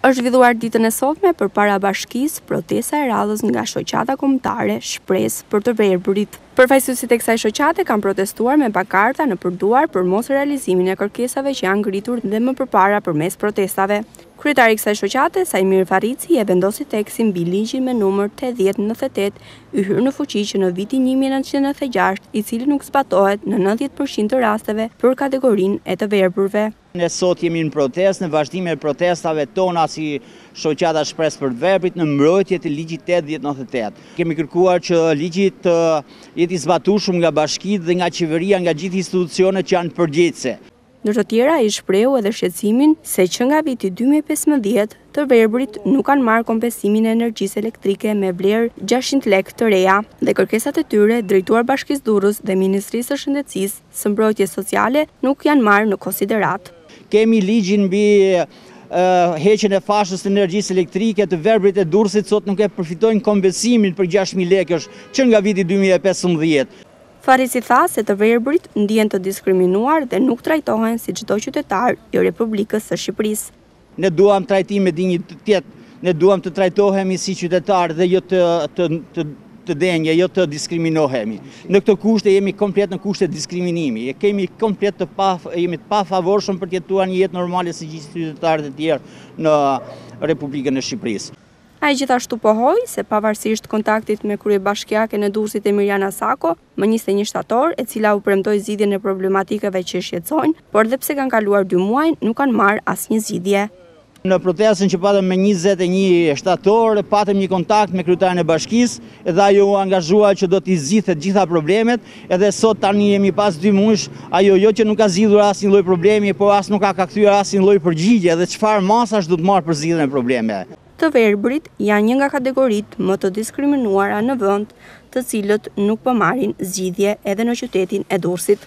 Është zhvilluar ditën e sotme përpara bashkisë protesta e radhës nga Shoqata Kombëtare Shpresë për të Verbërit. Përfaqësuesit e kësaj shoqate kanë protestuar me pankarta nëpër duar për mosrealizimin e kërkesave që janë ngritur dhe më përpara përmes protestave. Kryetari i kësaj shoqate, Saimir Farrici e vendosi theksin mbi ligjin me numër tetëdhjetë nëntëdhjetë e tetë i hyrë në fuqi që në vitin një mijë e nëntëqind e nëntëdhjetë e gjashtë i cili nuk zbatohet në nëntëdhjetë për qind të rasteve për kategorinë e të verbërve. Ne sot jemi në protestë, në vazhdim të protestave tona si Shoqata Shpresë për të Verbrit në mbrojtje të ligjit 8098. Kemi kërkuar që ligji të jetë i zbatueshëm nga bashkitë dhe nga qeveria, nga gjithë institucionet që janë përgjegjëse. Ndër të tjera ai shprehu edhe shqetësimin se që nga viti dy mijë e pesëmbëdhjetë të verbrit nuk kanë marrë kompensimin e energjisë elektrike me vlerë gjashtëqind lekë të reja dhe kërkesat e tyre drejtuar Bashkisë Durrës dhe Ministrisë së Shëndetësisë së mbrojtjes sociale nuk janë marrë në konsideratë. Kemi ligjin mbi heqjen e fashës të energjisë elektrike, të verbrit e Durrësit sot nuk e përfitojnë kompensimin prej gjashtë mijë lekësh që nga viti dy mijë e pesëmbëdhjetë. Farrici tha se të verbrit ndihen të diskriminuar dhe nuk trajtohen si çdo qytetar i Republikës së Shqipërisë. Ne duam trajtim me dinjitet, ne duam të trajtohemi si qytetarë dhe jo të të të të denjë, jo të diskriminohemi. Në këto kushte jemi komplet në kushte diskriminimi. E kemi komplet të pa jemi të pafavorshëm për të jetuar një jetë normale si gjithë qytetarët e tjerë në Republikën e Shqipërisë. Ai gjithashtu pohoi se pavarësisht kontaktit me kryebashkiaken e Durrësit Emiriana Sako, Më njëzet e një shtator, e cila u premtoi zgjidhjen e problematikave që i shqetësojnë, por edhe pse kanë kaluar dy muaj, nuk kanë marrë asnjë zgjidhje. Në protestën që patëm më njëzet e një shtator, patëm një kontakt me kryetaren e bashkisë edhe ajo u angazhua që do t'i zgjidhte të gjitha problemet. Edhe sot tani jemi pas dy mujsh, ajo jo që nuk ka zgjidhur asnjë lloj problemi, por as nuk na ka kthyer asnjë lloj përgjigje edhe çfarë masash do të marrë për zgjidhjen e problemeve. Të verbërit janë një nga kategoritë më të diskriminuara në vend, të cilët nuk po marrin zgjidhje edhe në qytetin e Durrësit.